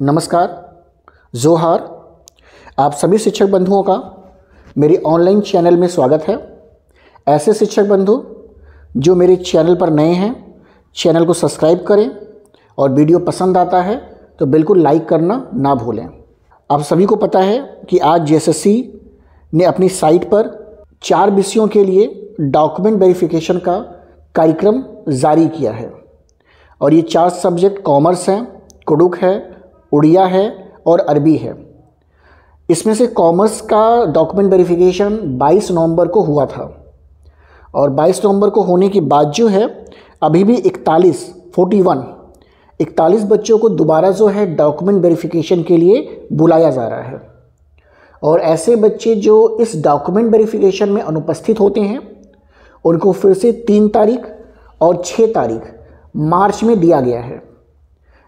नमस्कार, जोहार, आप सभी शिक्षक बंधुओं का मेरे ऑनलाइन चैनल में स्वागत है। ऐसे शिक्षक बंधु जो मेरे चैनल पर नए हैं चैनल को सब्सक्राइब करें और वीडियो पसंद आता है तो बिल्कुल लाइक करना ना भूलें। आप सभी को पता है कि आज जेएसएससी ने अपनी साइट पर चार विषयों के लिए डॉक्यूमेंट वेरिफिकेशन का कार्यक्रम जारी किया है। और ये चार सब्जेक्ट कॉमर्स हैं कुडुक है उड़िया है और अरबी है। इसमें से कॉमर्स का डॉक्यूमेंट वेरिफिकेशन 22 नवंबर को हुआ था और 22 नवंबर को होने के बाद जो है, अभी भी 41 41 इकतालीस बच्चों को दोबारा जो है डॉक्यूमेंट वेरिफिकेशन के लिए बुलाया जा रहा है। और ऐसे बच्चे जो इस डॉक्यूमेंट वेरिफिकेशन में अनुपस्थित होते हैं, उनको फिर से तीन तारीख और छः तारीख मार्च में दिया गया है।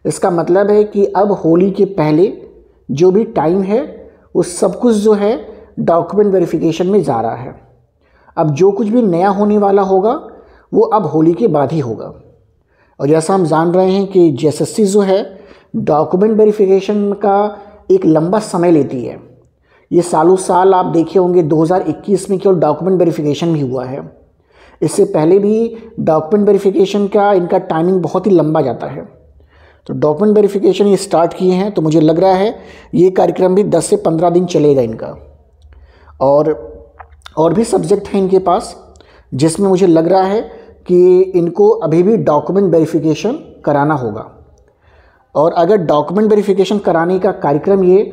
इसका मतलब है कि अब होली के पहले जो भी टाइम है वो सब कुछ जो है डॉक्यूमेंट वेरिफिकेशन में जा रहा है। अब जो कुछ भी नया होने वाला होगा, वो अब होली के बाद ही होगा। और जैसा हम जान रहे हैं कि जे जो है डॉक्यूमेंट वेरिफिकेशन का एक लंबा समय लेती है। ये सालों साल आप देखे होंगे 2021 में केवल डॉक्यूमेंट वेरिफिकेशन भी हुआ है। इससे पहले भी डॉक्यूमेंट वेरिफिकेशन का इनका टाइमिंग बहुत ही लंबा जाता है। तो डॉक्यूमेंट वेरिफिकेशन ये स्टार्ट किए हैं तो मुझे लग रहा है ये कार्यक्रम भी 10 से 15 दिन चलेगा इनका। और और भी सब्जेक्ट हैं इनके पास, जिसमें मुझे लग रहा है कि इनको अभी भी डॉक्यूमेंट वेरिफिकेशन कराना होगा। और अगर डॉक्यूमेंट वेरिफिकेशन कराने का कार्यक्रम ये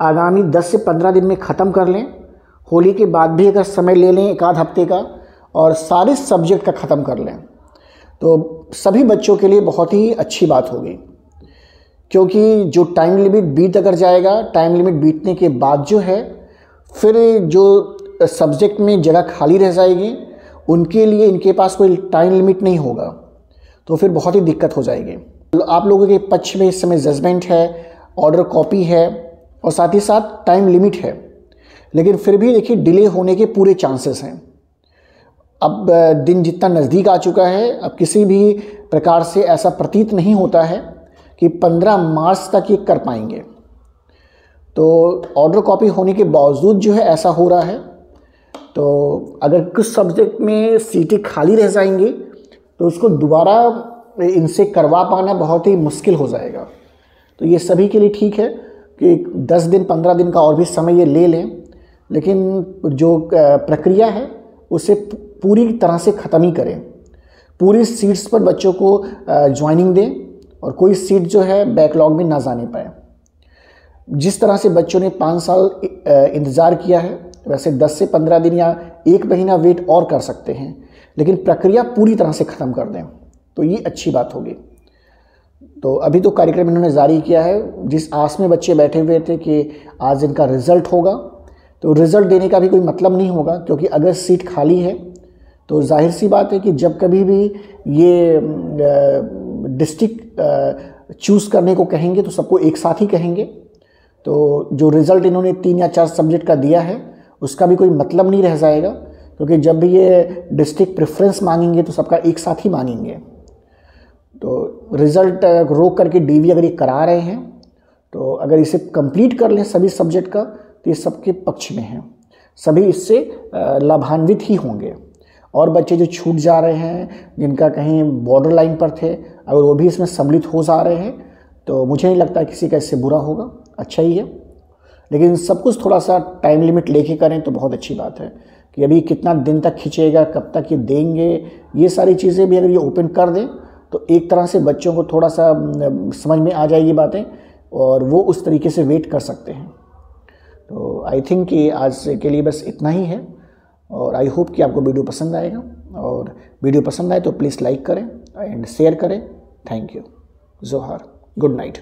आगामी 10 से 15 दिन में ख़त्म कर लें, होली के बाद भी अगर समय ले लें एक आध हफ़्ते का, और सारे सब्जेक्ट का ख़त्म कर लें तो सभी बच्चों के लिए बहुत ही अच्छी बात होगी क्योंकि जो टाइम लिमिट बीत अगर जाएगा टाइम लिमिट बीतने के बाद जो है, फिर जो सब्जेक्ट में जगह खाली रह जाएगी, उनके लिए इनके पास कोई टाइम लिमिट नहीं होगा तो फिर बहुत ही दिक्कत हो जाएगी। आप लोगों के पक्ष में इस समय जजमेंट है ऑर्डर कॉपी है, और साथ ही साथ टाइम लिमिट है। लेकिन फिर भी देखिए डिले होने के पूरे चांसेस हैं। अब दिन जितना नज़दीक आ चुका है, अब किसी भी प्रकार से ऐसा प्रतीत नहीं होता है कि 15 मार्च तक ये कर पाएँगे। तो ऑर्डर कॉपी होने के बावजूद जो है ऐसा हो रहा है। तो अगर कुछ सब्जेक्ट में सीटें खाली रह जाएँगी तो उसको दोबारा इनसे करवा पाना बहुत ही मुश्किल हो जाएगा। तो ये सभी के लिए ठीक है कि 10 दिन 15 दिन का और भी समय ये ले लें, लेकिन जो प्रक्रिया है, उसे पूरी तरह से ख़त्म ही करें। पूरी सीट्स पर बच्चों को ज्वाइनिंग दें और कोई सीट जो है बैकलॉग में ना जाने पाए। जिस तरह से बच्चों ने पाँच साल इंतज़ार किया है, वैसे दस से पंद्रह दिन या एक महीना वेट और कर सकते हैं, लेकिन प्रक्रिया पूरी तरह से ख़त्म कर दें तो ये अच्छी बात होगी। तो अभी तो कार्यक्रम इन्होंने जारी किया है। जिस आस में बच्चे बैठे हुए थे कि आज इनका रिज़ल्ट होगा तो रिज़ल्ट देने का भी कोई मतलब नहीं होगा, क्योंकि अगर सीट खाली है तो ज़ाहिर सी बात है कि जब कभी भी ये डिस्ट्रिक्ट चूज़ करने को कहेंगे तो सबको एक साथ ही कहेंगे। तो जो रिज़ल्ट इन्होंने तीन या चार सब्जेक्ट का दिया है, उसका भी कोई मतलब नहीं रह जाएगा, क्योंकि जब भी ये डिस्ट्रिक्ट प्रेफरेंस मांगेंगे तो सबका एक साथ ही मांगेंगे। तो रिज़ल्ट रोक करके डीवी अगर ये करा रहे हैं तो अगर इसे कंप्लीट कर लें सभी सब्जेक्ट का तो ये सबके पक्ष में है। सभी इससे लाभान्वित ही होंगे। और बच्चे जो छूट जा रहे हैं, जिनका कहीं बॉर्डर लाइन पर थे, अगर वो भी इसमें सम्मिलित हो जा रहे हैं तो मुझे नहीं लगता किसी का इससे बुरा होगा। अच्छा ही है। लेकिन सब कुछ थोड़ा सा टाइम लिमिट लेके करें तो बहुत अच्छी बात है कि अभी कितना दिन तक खींचेगा, कब तक ये देंगे, ये सारी चीज़ें भी अगर ये ओपन कर दें तो एक तरह से बच्चों को थोड़ा सा समझ में आ जाएगी बातें और वो उस तरीके से वेट कर सकते हैं। तो आई थिंक कि आज के लिए बस इतना ही है। और आई होप कि आपको वीडियो पसंद आएगा। और वीडियो पसंद आए तो प्लीज़ लाइक करें एंड शेयर करें। थैंक यू जोहार गुड नाइट